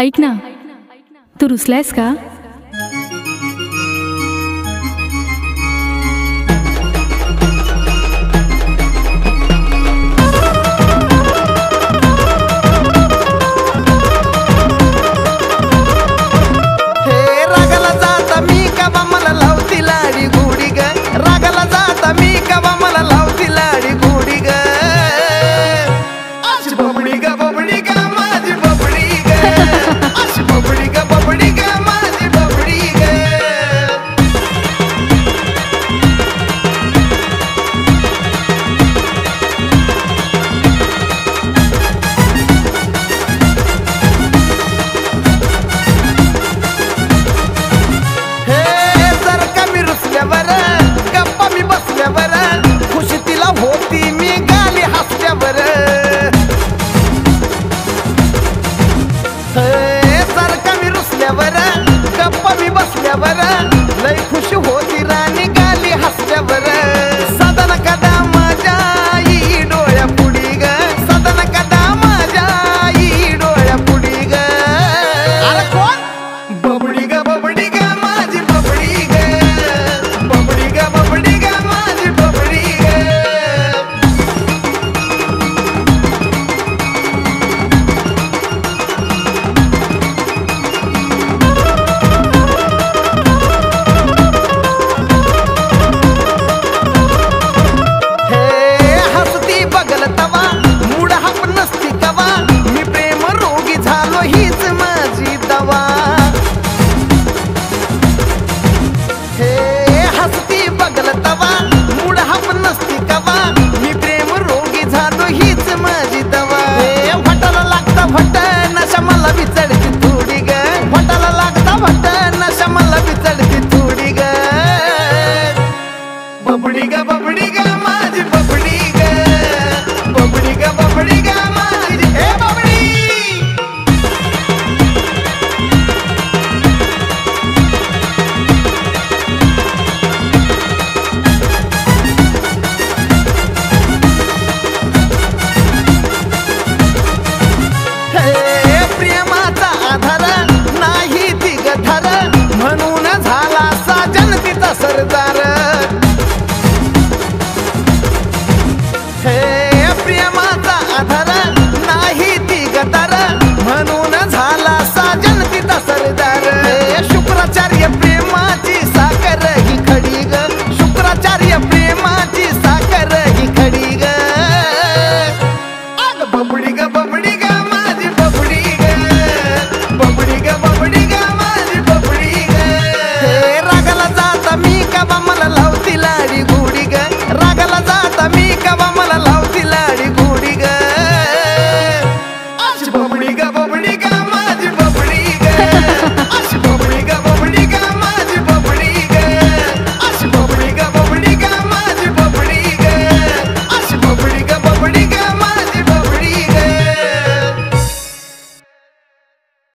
ऐक ना तू रुसलायस का? வர